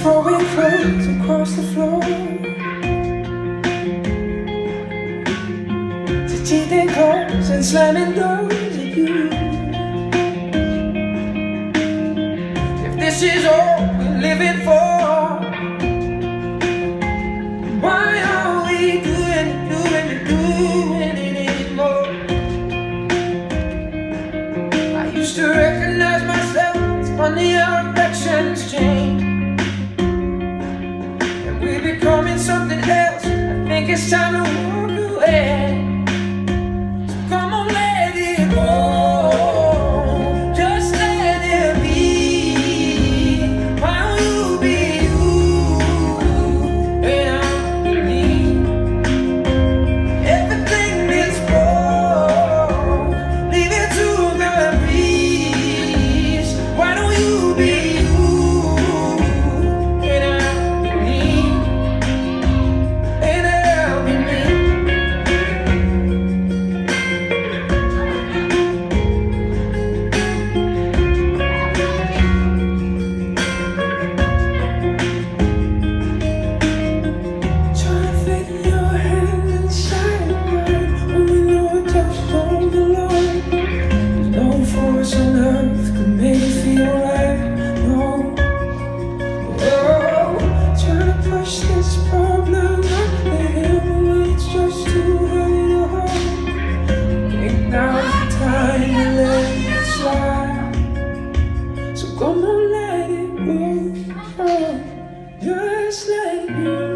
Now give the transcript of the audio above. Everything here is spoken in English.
throwing clothes across the floor. To cheating clothes and slamming doors at you. If this is all we're living for, why are we doing, doing, doing it anymore? I used to recognize myself, it's funny how affections change. just like you.